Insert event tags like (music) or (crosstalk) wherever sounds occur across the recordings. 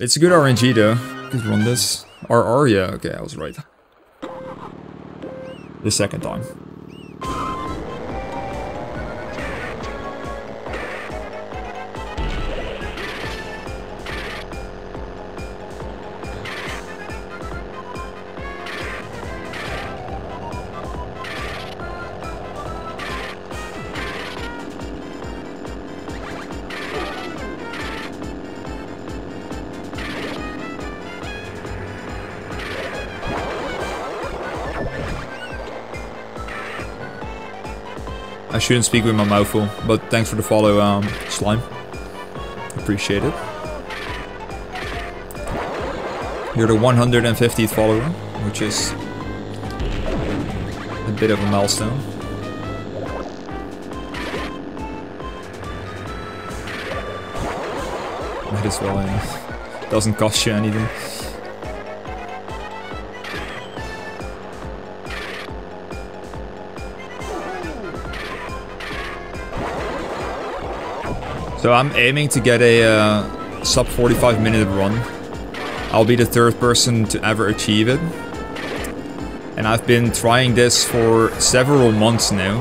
It's a good RNG though. Could run this. RR, yeah, okay, I was right. The second time. Shouldn't speak with my mouth full, but thanks for the follow, um, Slime. Appreciate it. You're the 150th follower, which is a bit of a milestone. Might as well, yeah. (laughs) Doesn't cost you anything. So I'm aiming to get a uh, sub 45 minute run. I'll be the third person to ever achieve it. And I've been trying this for several months now.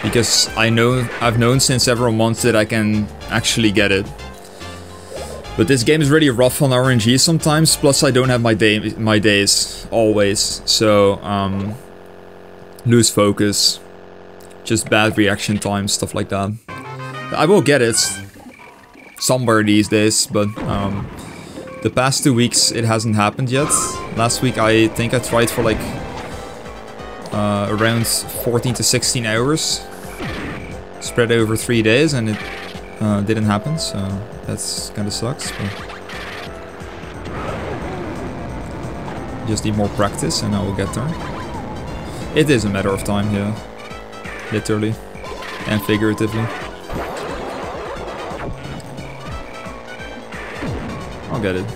Because I know I've known since several months that I can actually get it. But this game is really rough on RNG sometimes, plus I don't have my day my days always. So um lose focus, just bad reaction time, stuff like that. I will get it somewhere these days, but um, the past two weeks it hasn't happened yet. Last week I think I tried for like uh, around 14 to 16 hours, spread over three days, and it uh, didn't happen. So that's kind of sucks. But just need more practice, and I will get there. It is a matter of time, yeah, literally and figuratively. Get it.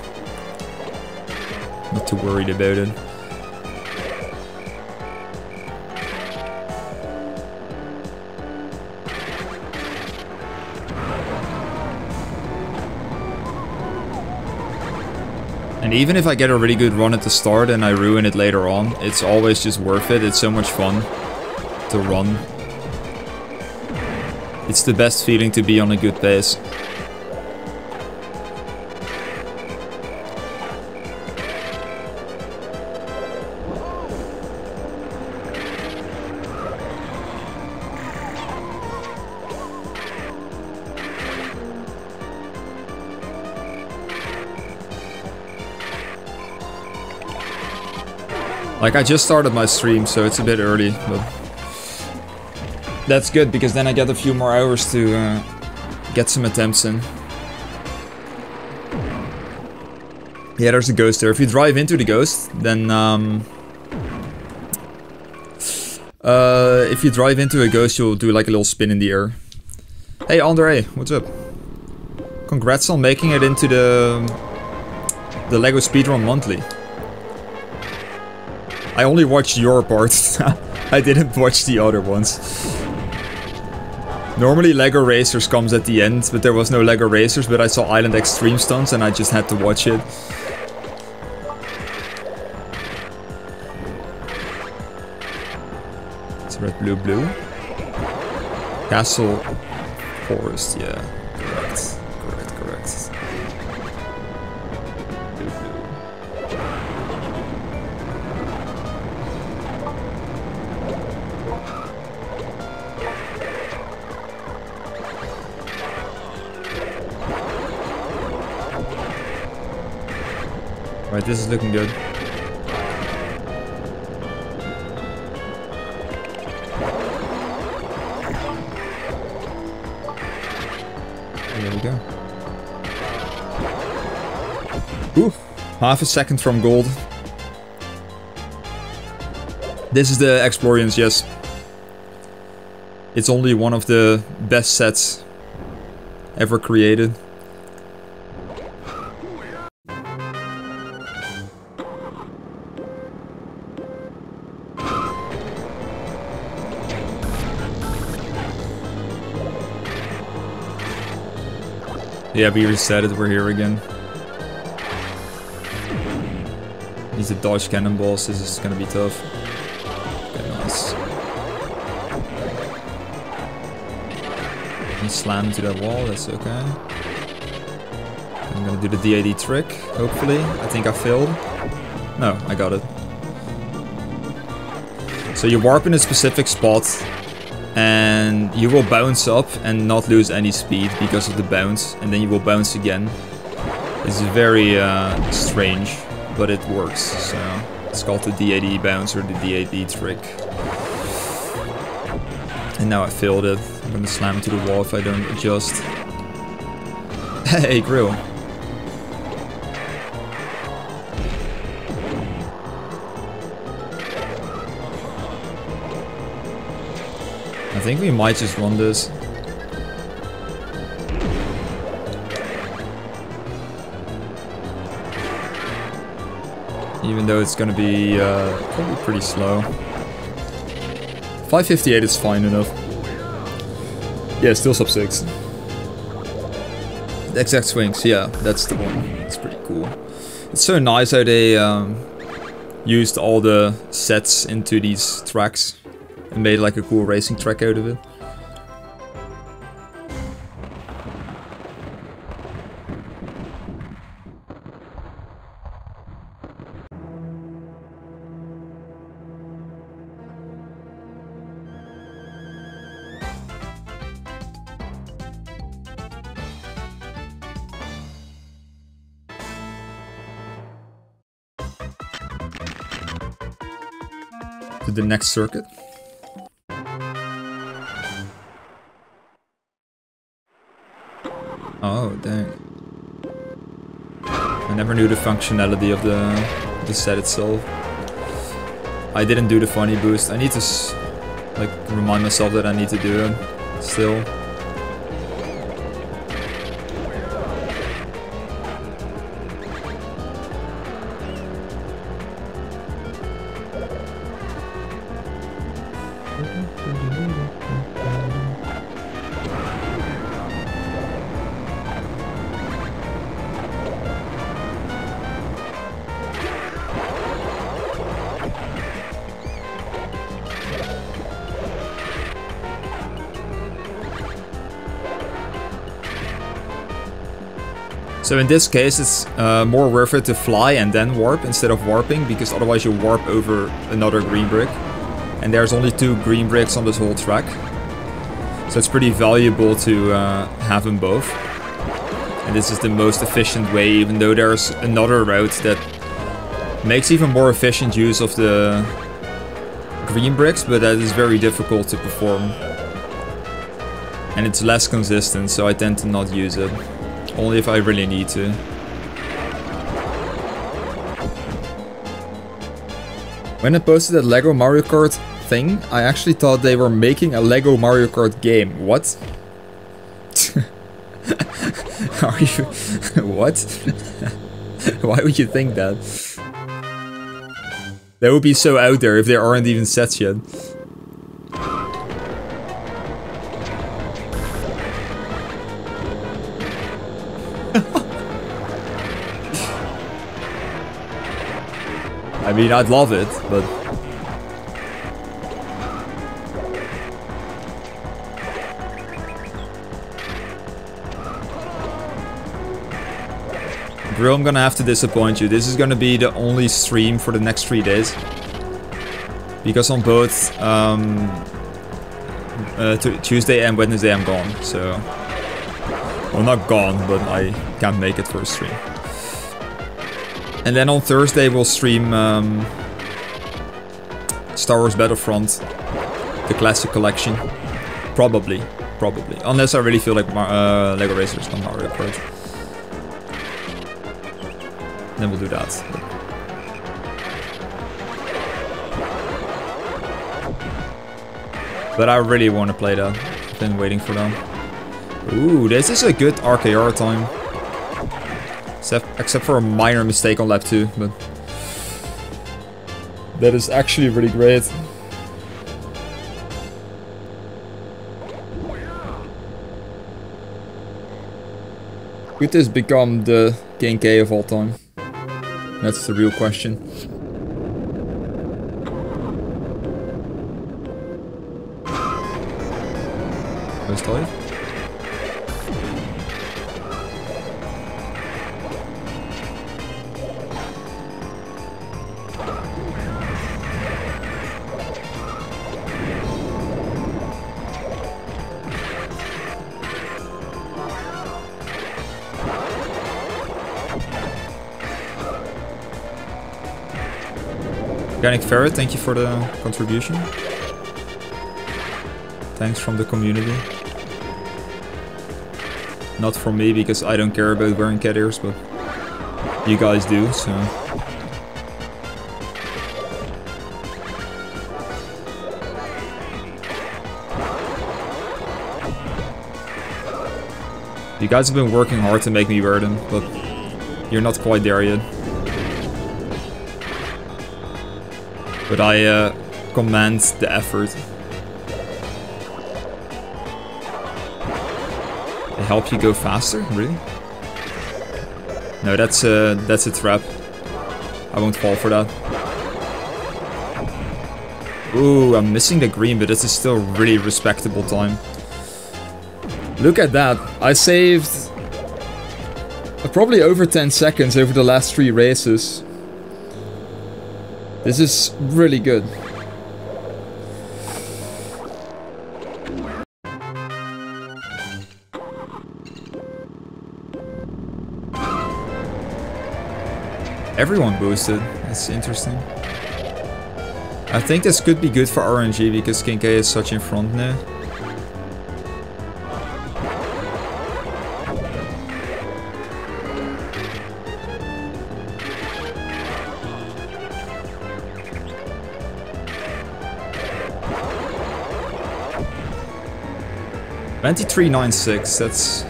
Not too worried about it. And even if I get a really good run at the start and I ruin it later on, it's always just worth it. It's so much fun to run. It's the best feeling to be on a good pace. Like, I just started my stream, so it's a bit early, but... That's good, because then I get a few more hours to uh, get some attempts in. Yeah, there's a ghost there. If you drive into the ghost, then... Um, uh, if you drive into a ghost, you'll do like a little spin in the air. Hey, Andre, what's up? Congrats on making it into the... The LEGO Speedrun Monthly. I only watched your part. (laughs) I didn't watch the other ones. Normally LEGO Racers comes at the end, but there was no LEGO Racers, but I saw Island Extreme Stunts and I just had to watch it. It's red, blue, blue. Castle Forest, yeah. This is looking good. There we go. Ooh, half a second from gold. This is the Exploriens, yes. It's only one of the best sets ever created. Yeah, we it, we're here again. Need to dodge cannonballs, this is gonna be tough. Okay, nice. And slam into that wall, that's okay. I'm gonna do the DAD trick, hopefully. I think I failed. No, I got it. So you warp in a specific spot and you will bounce up and not lose any speed because of the bounce and then you will bounce again. It's very uh, strange, but it works. So it's called the DAD bounce or the DAD trick. And now I failed it. I'm gonna slam into the wall if I don't adjust. (laughs) Hey, Grill. Think we might just run this. Even though it's gonna be uh, probably pretty slow. 558 is fine enough. Yeah, still sub 6. The exact swings, yeah, that's the one. It's pretty cool. It's so nice how they um, used all the sets into these tracks and made like a cool racing track out of it. To the next circuit. Oh, dang. I never knew the functionality of the, the set itself. I didn't do the funny boost. I need to like remind myself that I need to do it still. So in this case, it's uh, more worth it to fly and then warp instead of warping, because otherwise you warp over another green brick. And there's only two green bricks on this whole track. So it's pretty valuable to uh, have them both. And this is the most efficient way, even though there's another route that makes even more efficient use of the green bricks, but that is very difficult to perform. And it's less consistent, so I tend to not use it. Only if I really need to. When I posted that Lego Mario Kart thing, I actually thought they were making a Lego Mario Kart game. What? (laughs) Are you... (laughs) what? (laughs) Why would you think that? That would be so out there if there aren't even sets yet. I mean, I'd love it, but... Bro, I'm gonna have to disappoint you. This is gonna be the only stream for the next three days. Because on both um, uh, Tuesday and Wednesday I'm gone, so... Well, not gone, but I can't make it for a stream. And then on Thursday we'll stream um, Star Wars Battlefront, the classic collection. Probably, probably. Unless I really feel like Mar uh, Lego Racers, not Mario Kart. Then we'll do that. But I really want to play that. I've been waiting for them. Ooh, this is a good RKR time. Except, except for a minor mistake on lap 2, but... That is actually really great. Could this become the King K of all time? That's the real question. Post life? Organic Ferret, thank you for the contribution. Thanks from the community. Not from me, because I don't care about wearing cat ears, but you guys do, so... You guys have been working hard to make me wear them, but you're not quite there yet. But I uh, the effort. They help you go faster? Really? No, that's a, that's a trap. I won't fall for that. Ooh, I'm missing the green, but this is still really respectable time. Look at that. I saved probably over 10 seconds over the last three races. This is really good. Everyone boosted. That's interesting. I think this could be good for RNG because King K is such in front now. 2396, that's...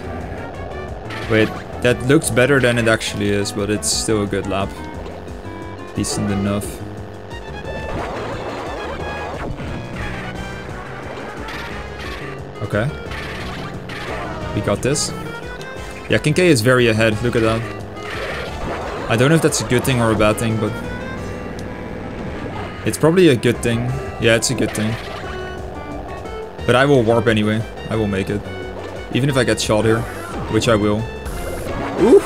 Wait, that looks better than it actually is, but it's still a good lap. Decent enough. Okay. We got this. Yeah, King K is very ahead, look at that. I don't know if that's a good thing or a bad thing, but... It's probably a good thing. Yeah, it's a good thing. But I will warp anyway. I will make it. Even if I get shot here, which I will. Ooh.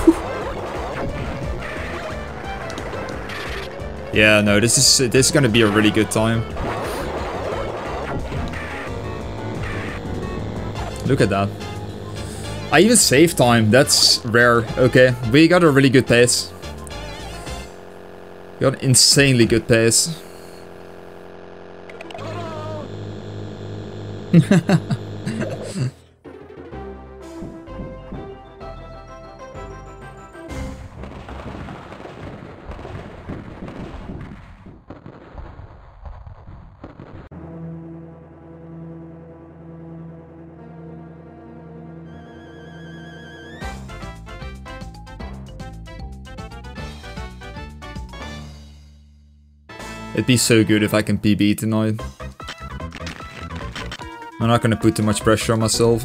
Yeah, no, this is this is gonna be a really good time. Look at that. I even save time, that's rare. Okay, we got a really good pace. We got an insanely good pace. (laughs) It'd be so good if I can PB tonight. I'm not gonna put too much pressure on myself.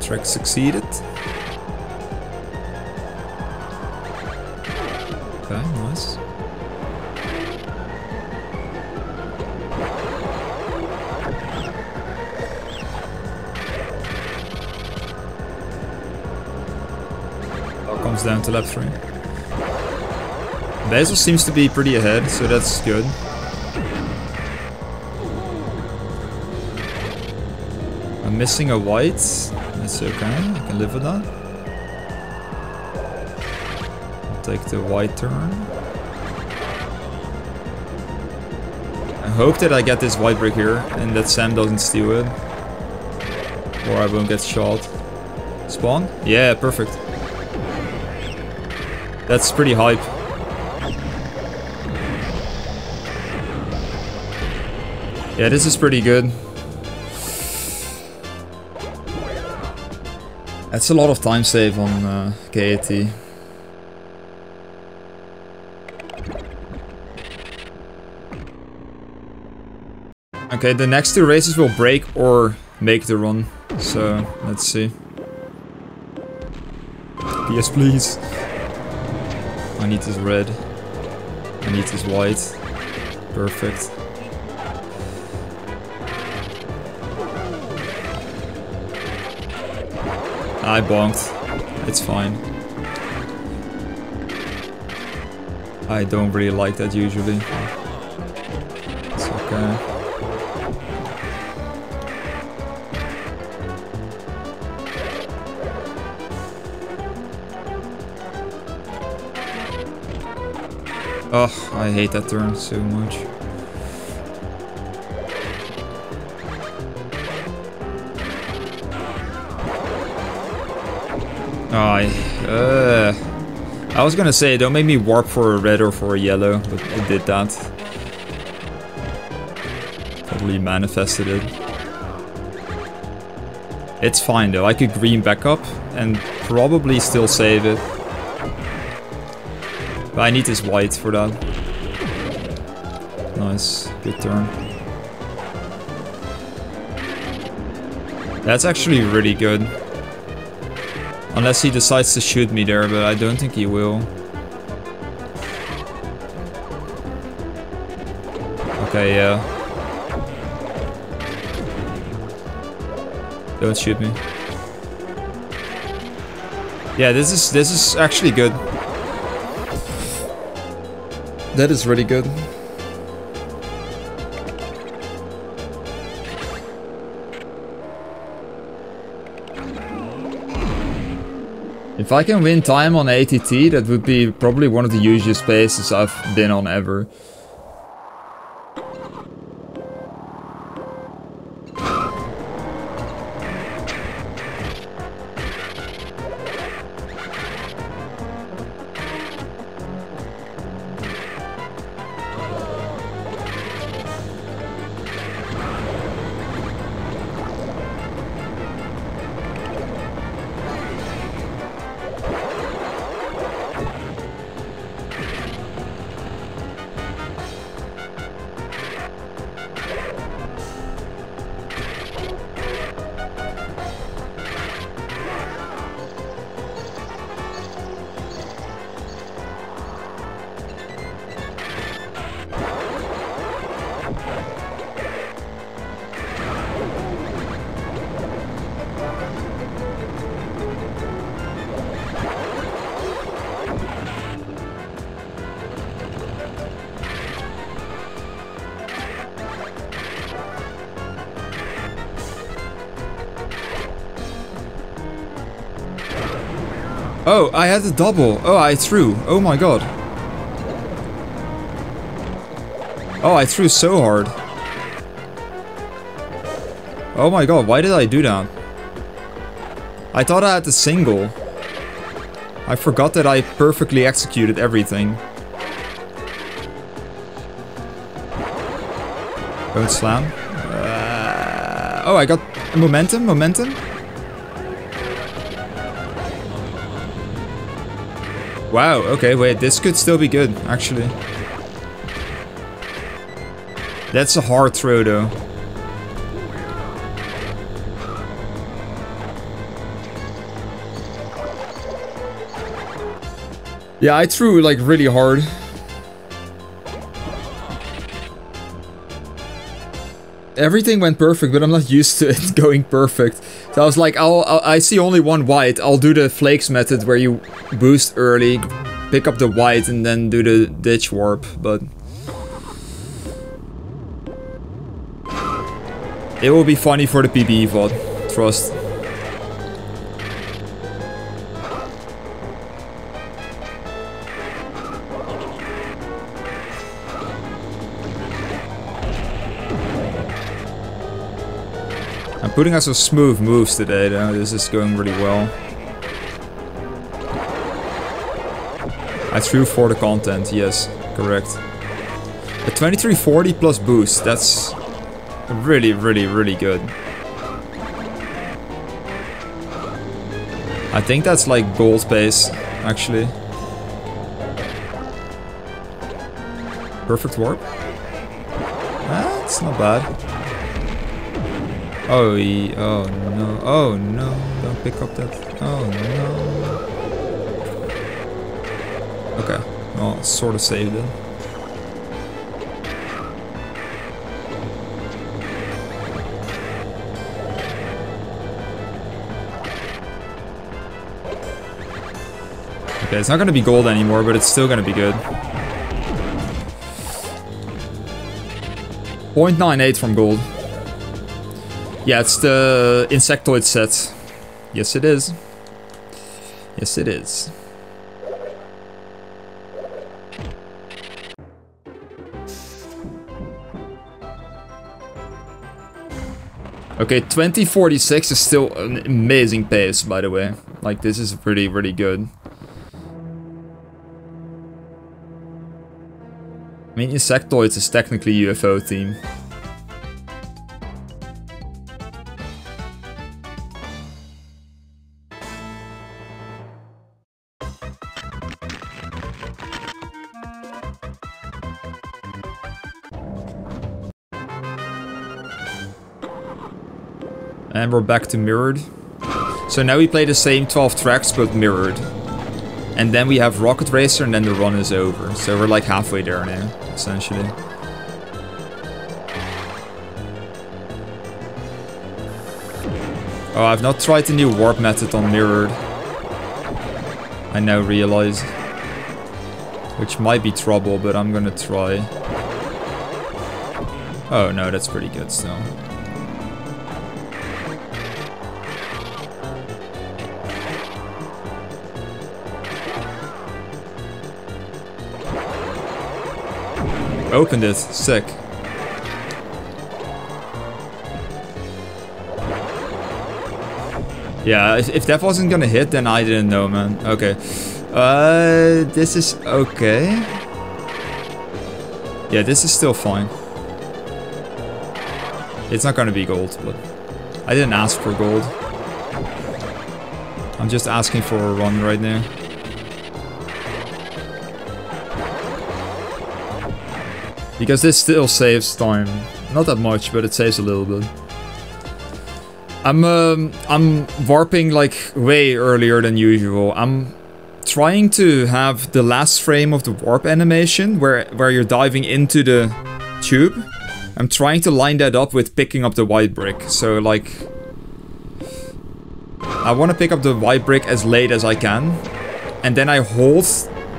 Track succeeded. Okay, nice. All comes down to lap 3. Basil seems to be pretty ahead, so that's good. I'm missing a white. That's okay, I can live with that. Take the white turn. I hope that I get this white brick here and that Sam doesn't steal it. Or I won't get shot. Spawn? Yeah, perfect. That's pretty hype. Yeah, this is pretty good. That's a lot of time save on uh, KAT. Okay, the next two races will break or make the run. So, let's see. Yes, please. I need this red. I need this white. Perfect. I bonked. It's fine. I don't really like that usually. It's okay. Oh, I hate that turn so much. I, uh, I was gonna say, don't make me warp for a red or for a yellow, but it did that. Probably manifested it. It's fine though, I could green back up and probably still save it. But I need this white for that. Nice. Good turn. That's actually really good. Unless he decides to shoot me there, but I don't think he will. Okay, yeah. Don't shoot me. Yeah, this is this is actually good. That is really good. If I can win time on ATT, that would be probably one of the easiest spaces I've been on ever. Oh, I had a double. Oh, I threw. Oh my god. Oh, I threw so hard. Oh my god, why did I do that? I thought I had the single. I forgot that I perfectly executed everything. Don't slam. Uh, oh, I got momentum, momentum. Wow, okay, wait, this could still be good, actually. That's a hard throw, though. Yeah, I threw, like, really hard. Everything went perfect, but I'm not (laughs) used to it (laughs) going perfect. So I was like, I'll, I'll, i see only one white. I'll do the flakes method where you boost early, pick up the white and then do the ditch warp, but... It will be funny for the PBE VOD, trust. I'm putting out some smooth moves today though, this is going really well. I threw for the content, yes, correct. A 2340 plus boost, that's really, really, really good. I think that's like gold pace, actually. Perfect warp. That's not bad. Oh, oh no, oh no, don't pick up that, oh no. Sort of saved it. Okay, it's not gonna be gold anymore, but it's still gonna be good. 0.98 from gold. Yeah, it's the insectoid set. Yes, it is. Yes, it is. Okay, 2046 is still an amazing pace, by the way. Like, this is pretty, really good. I mean, Insectoids is technically UFO theme. And we're back to mirrored. So now we play the same 12 tracks but mirrored. And then we have Rocket Racer and then the run is over. So we're like halfway there now, essentially. Oh, I've not tried the new warp method on mirrored. I now realize. Which might be trouble, but I'm gonna try. Oh no, that's pretty good still. Opened it. Sick. Yeah, if, if that wasn't gonna hit, then I didn't know, man. Okay. Uh, this is okay. Yeah, this is still fine. It's not gonna be gold, but I didn't ask for gold. I'm just asking for a run right now. Because this still saves time. Not that much, but it saves a little bit. I'm um, I'm warping like way earlier than usual. I'm trying to have the last frame of the warp animation where where you're diving into the tube. I'm trying to line that up with picking up the white brick. So like I want to pick up the white brick as late as I can. And then I hold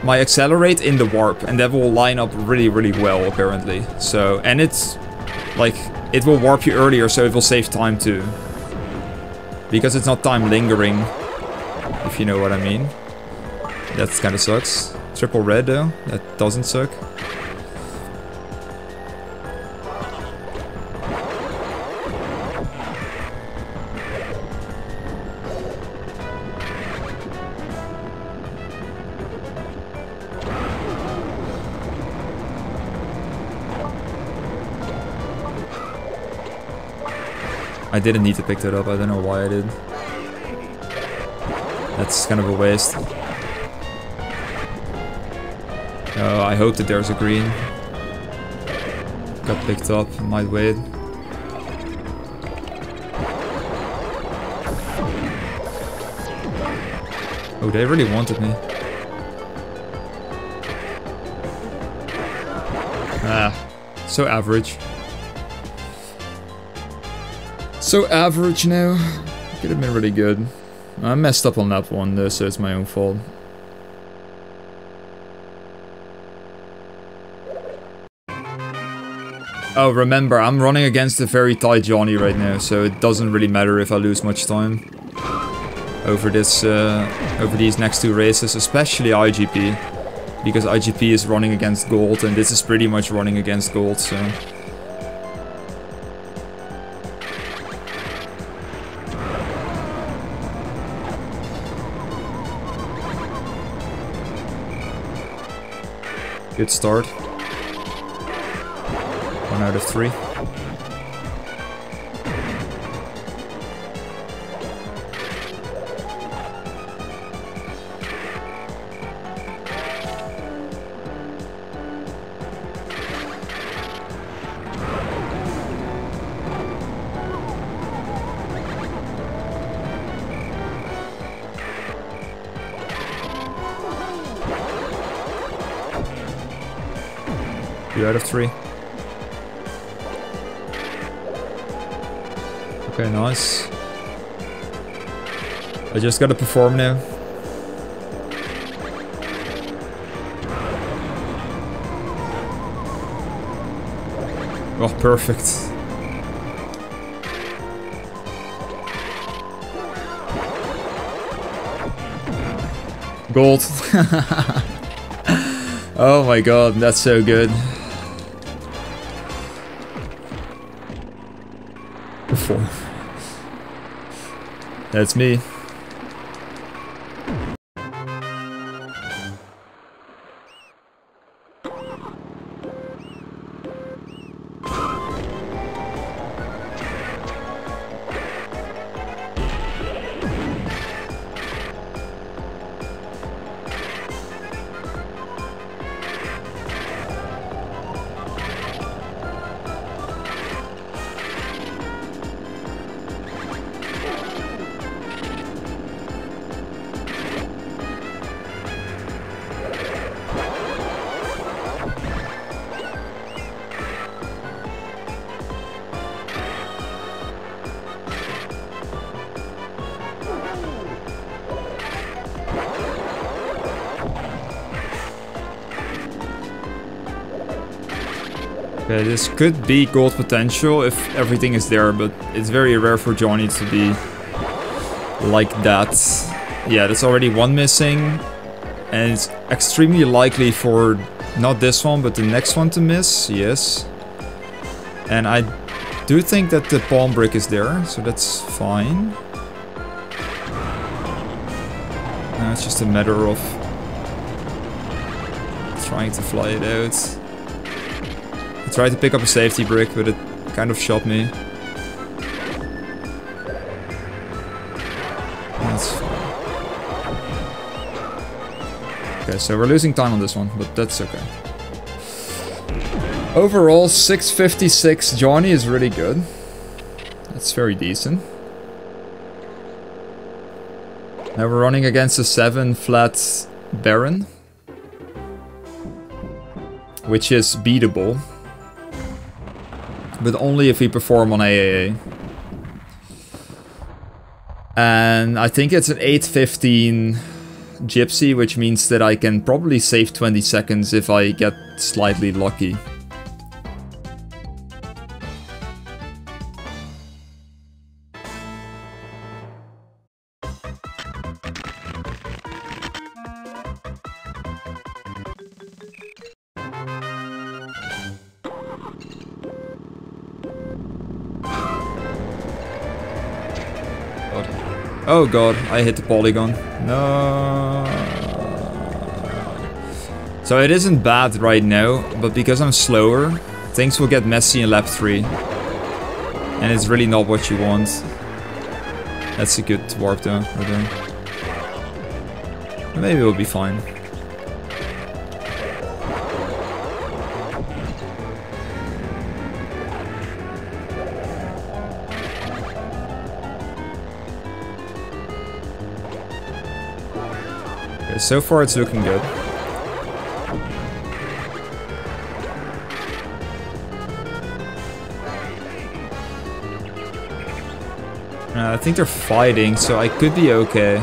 my accelerate in the warp and that will line up really really well apparently. So and it's like it will warp you earlier so it will save time too. Because it's not time lingering if you know what I mean. That kind of sucks. Triple red though that doesn't suck I didn't need to pick that up, I don't know why I did. That's kind of a waste. Oh, I hope that there's a green. Got picked up, might wait. Oh, they really wanted me. Ah, so average. So average now. Could have been really good. I messed up on that one though, so it's my own fault. Oh, remember, I'm running against a very tight Johnny right now, so it doesn't really matter if I lose much time over this, uh, over these next two races, especially IGP, because IGP is running against gold, and this is pretty much running against gold, so. Good start. One out of three. Two out of three. Okay, nice. I just gotta perform now. Oh, perfect. Gold. (laughs) oh my god, that's so good. That's me. Okay, this could be gold potential if everything is there, but it's very rare for Johnny to be like that. Yeah, there's already one missing, and it's extremely likely for not this one, but the next one to miss, yes. And I do think that the palm brick is there, so that's fine. Now it's just a matter of trying to fly it out. I tried to pick up a safety brick, but it kind of shot me. That's fine. Okay, so we're losing time on this one, but that's okay. Overall, 656. Johnny is really good. That's very decent. Now we're running against a 7 flat Baron. Which is beatable. But only if we perform on AAA. And I think it's an 815 Gypsy, which means that I can probably save 20 seconds if I get slightly lucky. Oh god, I hit the polygon. No. So it isn't bad right now, but because I'm slower, things will get messy in lap 3. And it's really not what you want. That's a good warp though. Maybe we'll be fine. So far it's looking good. Uh, I think they're fighting, so I could be okay.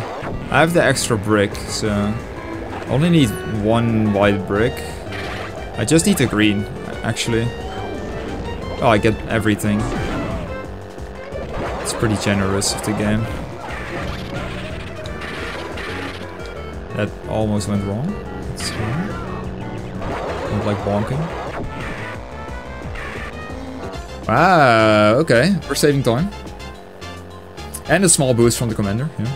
I have the extra brick, so... I only need one white brick. I just need the green, actually. Oh, I get everything. It's pretty generous of the game. That almost went wrong. Not like bonking. Ah, okay. We're saving time. And a small boost from the commander, yeah.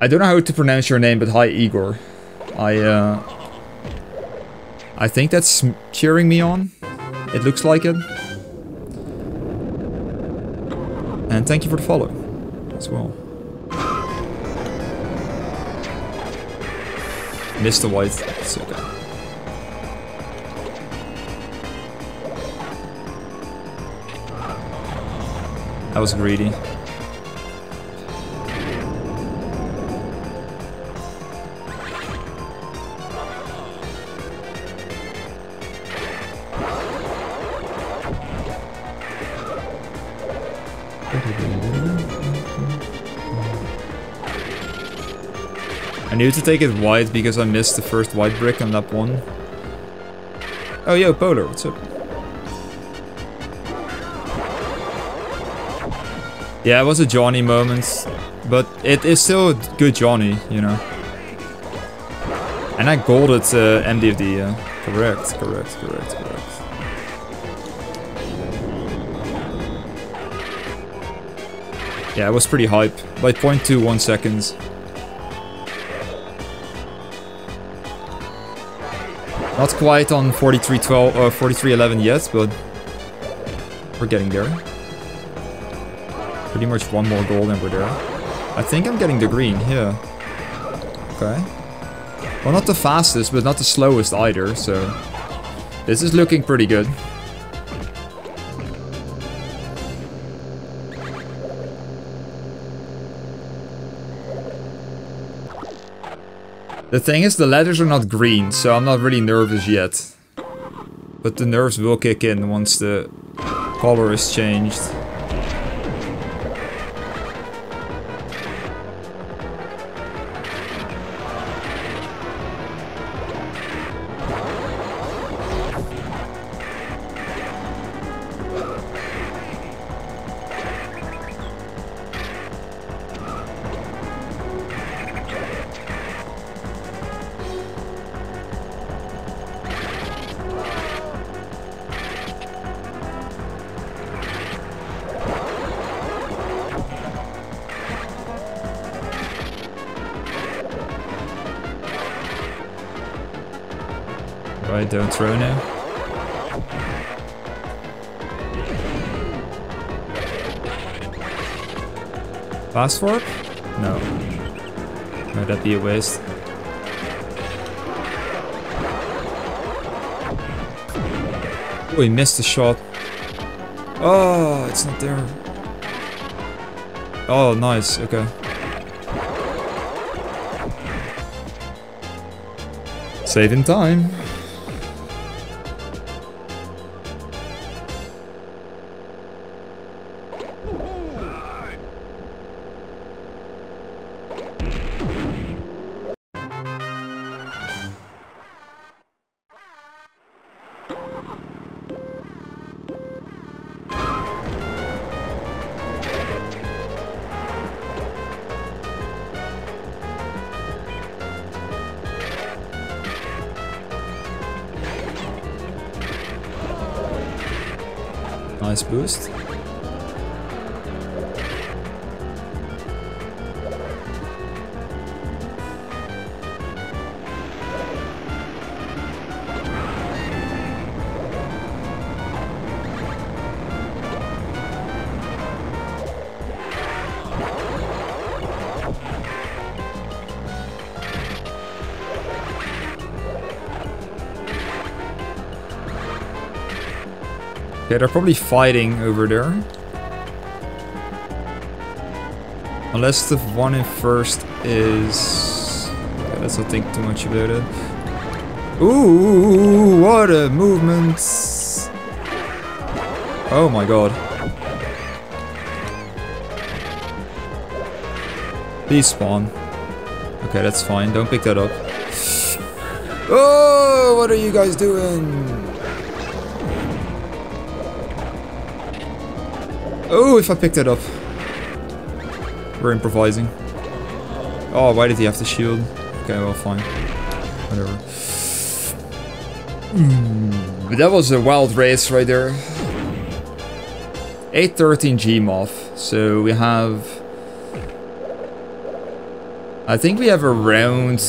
I don't know how to pronounce your name, but hi Igor. I, uh... I think that's cheering me on. It looks like it. And thank you for the follow as well. Mr. White, okay. That was greedy. Need to take it wide because I missed the first white brick on that one. Oh, yo, Polar, what's up? Yeah, it was a Johnny moment, but it is still a good Johnny, you know. And I golded uh, MDFD, uh, correct, correct, correct, correct. Yeah, it was pretty hype, by 0.21 seconds. Not quite on 4312 or uh, 4311 yet, but we're getting there. Pretty much one more goal and we're there. I think I'm getting the green, yeah. Okay. Well, not the fastest, but not the slowest either, so... This is looking pretty good. The thing is, the letters are not green, so I'm not really nervous yet. But the nerves will kick in once the color is changed. Throw now. Fast forward? No. No, that'd be a waste. Oh, he missed the shot. Oh, it's not there. Oh, nice. Okay. Saving time. They're probably fighting over there. Unless the one in first is... Okay, let's not think too much about it. Ooh, what a movement! Oh my god. Please spawn. Okay, that's fine. Don't pick that up. Oh, what are you guys doing? Oh, if I picked it up. We're improvising. Oh, why did he have the shield? Okay, well, fine. Whatever. Mm, that was a wild race right there. 813 Gmoth. So we have... I think we have around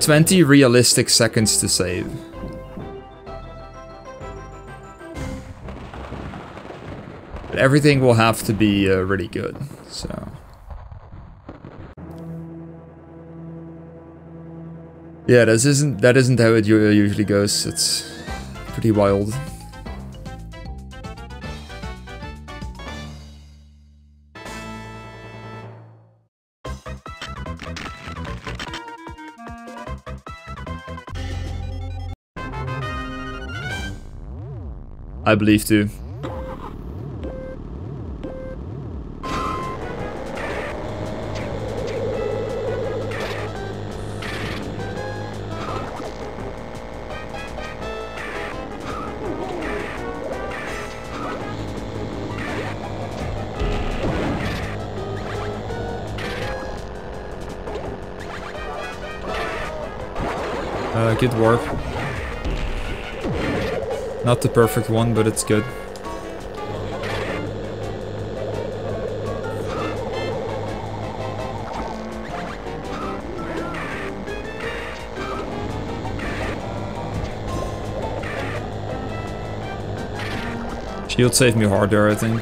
20 realistic seconds to save. Everything will have to be uh, really good, so... Yeah, this isn't that isn't how it usually goes. It's pretty wild. I believe too. Good work. Not the perfect one, but it's good. Shield saved me hard there, I think.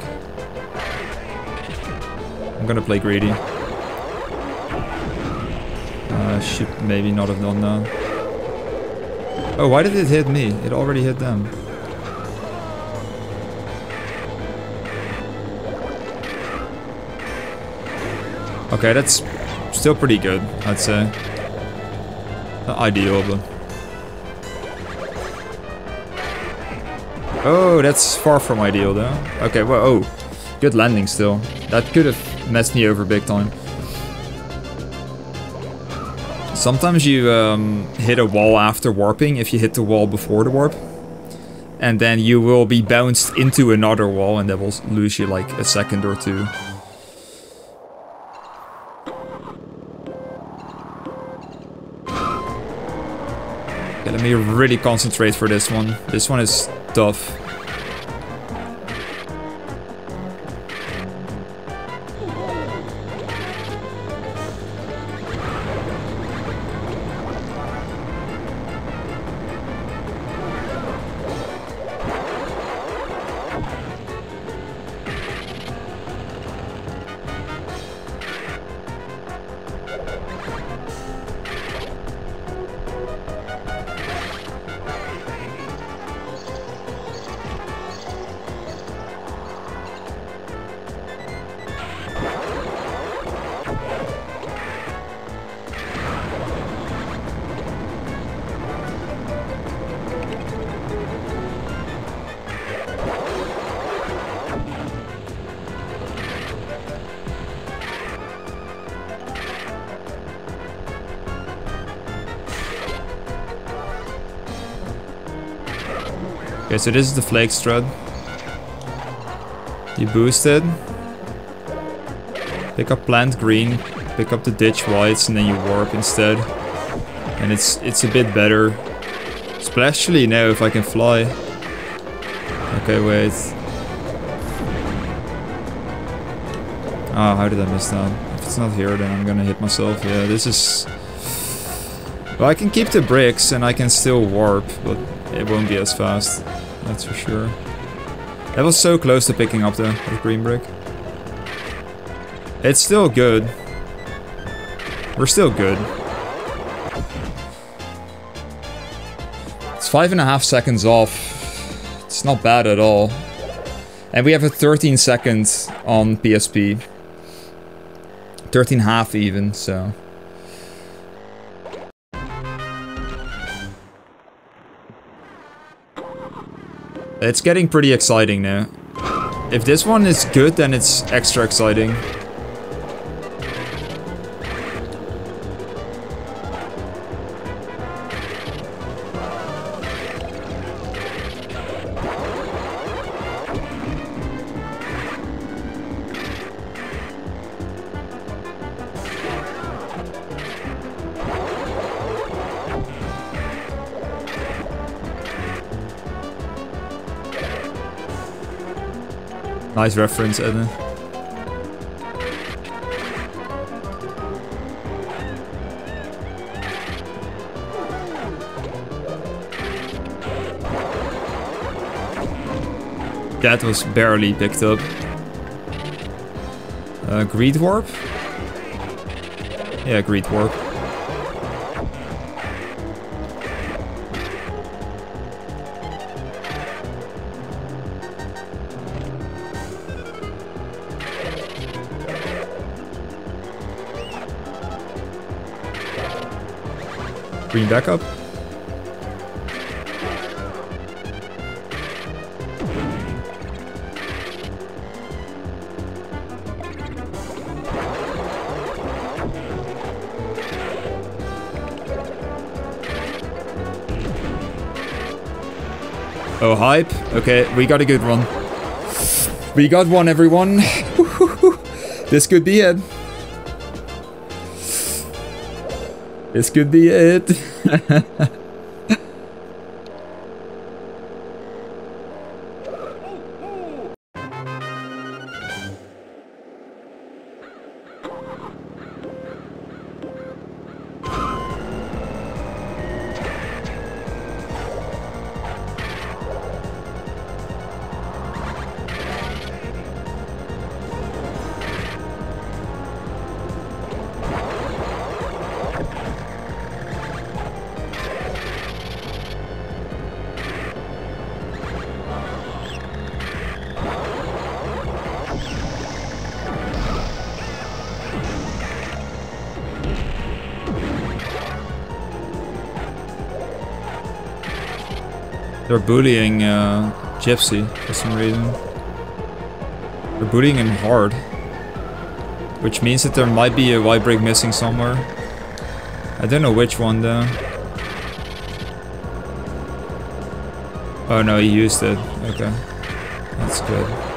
I'm gonna play greedy. Uh, should maybe not have done that. Oh, why did it hit me? It already hit them. Okay, that's still pretty good, I'd say. Not ideal, but... Oh, that's far from ideal, though. Okay, well, oh. Good landing still. That could have messed me over big time. Sometimes you um, hit a wall after warping if you hit the wall before the warp. And then you will be bounced into another wall and that will lose you like a second or two. Okay, let me really concentrate for this one. This one is tough. Okay, so this is the flake strat. You boost it. Pick up plant green, pick up the ditch whites, and then you warp instead. And it's it's a bit better. Especially now if I can fly. Okay, wait. Ah, oh, how did I miss that? If it's not here, then I'm gonna hit myself. Yeah, this is... Well, I can keep the bricks and I can still warp, but it won't be as fast. That's for sure. That was so close to picking up the, the green brick. It's still good. We're still good. It's five and a half seconds off. It's not bad at all. And we have a 13 seconds on PSP. 13 half even, so... It's getting pretty exciting now. If this one is good, then it's extra exciting. Nice reference, That was barely picked up. Uh, greed Warp? Yeah, Greed Warp. Green backup. Oh, hype. Okay, we got a good one. We got one, everyone. (laughs) this could be it. This could be it. (laughs) They're bullying uh, Gypsy for some reason. They're bullying him hard. Which means that there might be a white brick missing somewhere. I don't know which one though. Oh no, he used it. Okay. That's good.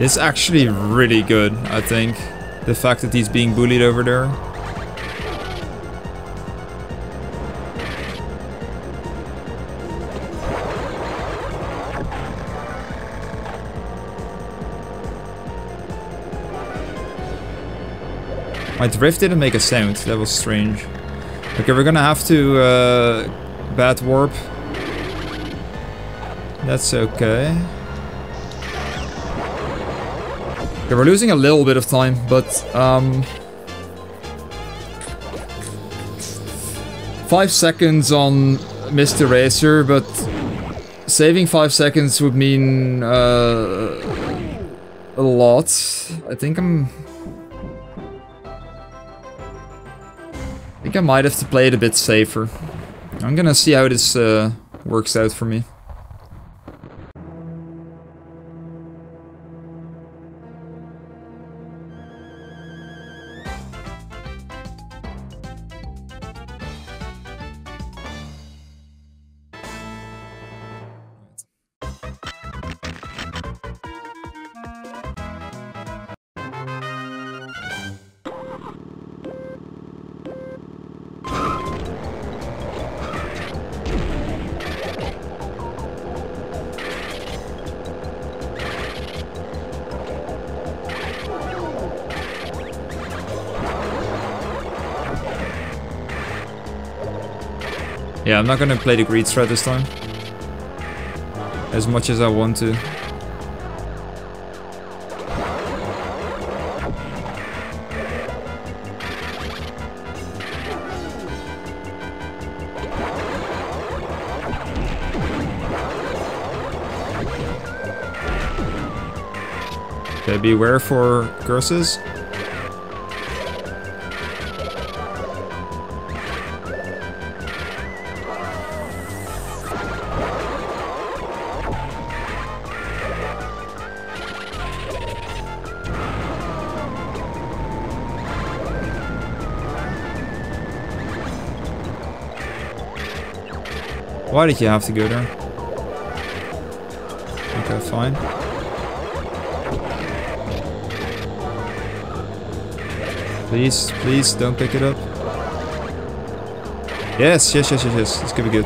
It's actually really good, I think. The fact that he's being bullied over there. My drift didn't make a sound, that was strange. Okay, we're gonna have to uh, bat warp. That's okay. Okay, we're losing a little bit of time, but um, five seconds on Mr. Racer, but saving five seconds would mean uh, a lot. I think I'm. I think I might have to play it a bit safer. I'm gonna see how this uh, works out for me. I'm not gonna play the greed strat this time. As much as I want to. Okay, beware for curses. Why did you have to go there? Okay, fine. Please, please, don't pick it up. Yes, yes, yes, yes, yes. This could be good.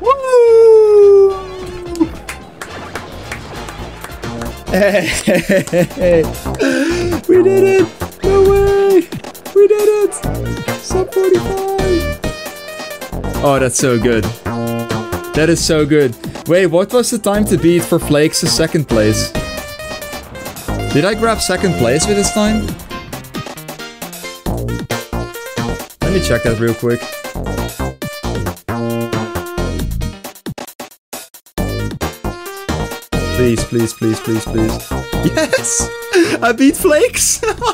Woo! (laughs) We did it! No way! Oh, that's so good. That is so good. Wait, what was the time to beat for Flakes' second place? Did I grab second place with this time? Let me check that real quick. Please, please, please, please, please. (laughs) Yes! I beat Flakes! (laughs)